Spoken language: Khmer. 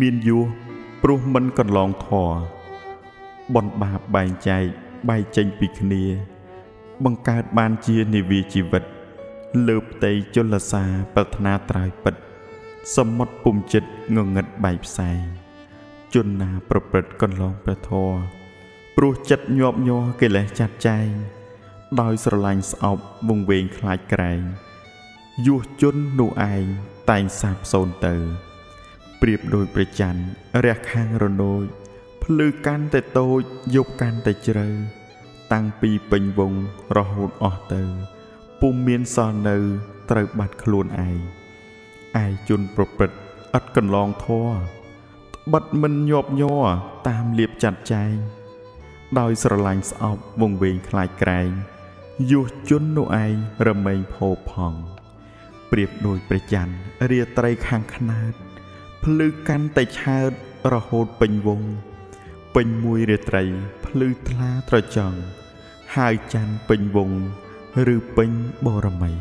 មានយោព្រោះមិនកន្លងធរបនបាបបែងចែកបែកចេញពីគ្នា បង្កើតបានជានិវាជីវិត លើផ្ទៃជលសាប្រាថ្នាត្រើយពិត សមុទ្រពុំចិត្តងងឹតបែកផ្សែងជនណាប្រព្រឹត្តកន្លងព្រះធរព្រោះចិត្តញាប់ញ័រកិលេសចាត់ចែងដោយស្រឡាញ់ស្អប់វងវែងខ្លាចក្រែងយុះជននោះឯងតែងសាបសូន្យទៅ ប្រៀបដូចព្រះច័ន្ទរះខាងរនោចភ្លឺកាន់តែតូចយប់កាន់តែជ្រៅតាំងពីពេញវងរហូតអស់ទៅពុំមានសល់នៅត្រូវបាត់ខ្លួនឯងឯជនប្រព្រឹត្តឥតកន្លងធរត្បិតមិនញាប់ញ័រតាមលៀបចាត់ចែងដោយស្រឡាញ់ស្អប់វងវែងខ្លាចក្រែងយុះជននោះឯងរមែងផោផង់ប្រៀបដូចព្រះច័ន្ទរាត្រីខាងខ្នើត ភ្លឺកាន់តែឆើតរហូតពេញវងពេញមួយរាត្រីភ្លឺថ្លាត្រចង់ហើយច័ន្ទពេញវងឬពេញបរមី